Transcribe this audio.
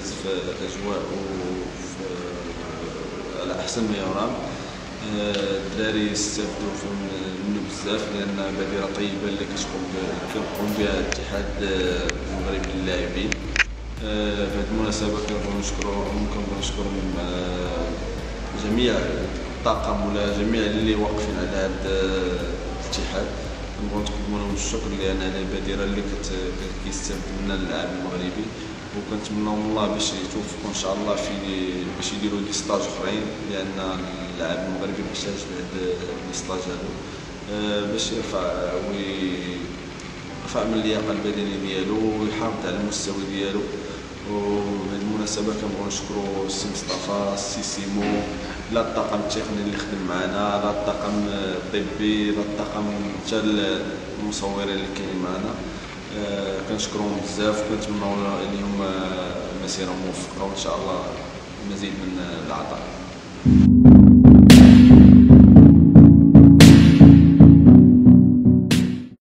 في اجواء وفي على أحسن ما يرام. آه، الدراري يستافدوا منه بزاف لأن بادره طيبة اللي كتقوم بها الاتحاد آه، المغربي للاعبين. آه، في هذه المناسبة كنبغيو نشكروهم كنبغيو نشكر جميع الطاقم ولا جميع اللي واقفين على هذا الاتحاد. كنبغيو نقدموا لهم الشكر لأن هذه البادره اللي كيستافد منها اللاعب المغربي. وكنتمنوا من الله باش يتوفقوا إن شاء الله في باش يديروا des stages أخرين لأن اللاعب المغربي محتاج لهاد les stages هادو. آه، باش يرفع ويرفع من اللياقة البدنية ديالو ويحافظ على المستوى ديالو. وبهذه المناسبة كنبغيو نشكروا السي مصطفى السي سيمو لا الطاقم التقني اللي خدم معنا لا الطاقم الطبي لا الطاقم حتى المصورين اللي كاينين معنا. آه، كنشكرهم بزاف وكنتمنوا لهم مسيرة موفقة وإن شاء الله مزيد من العطاء.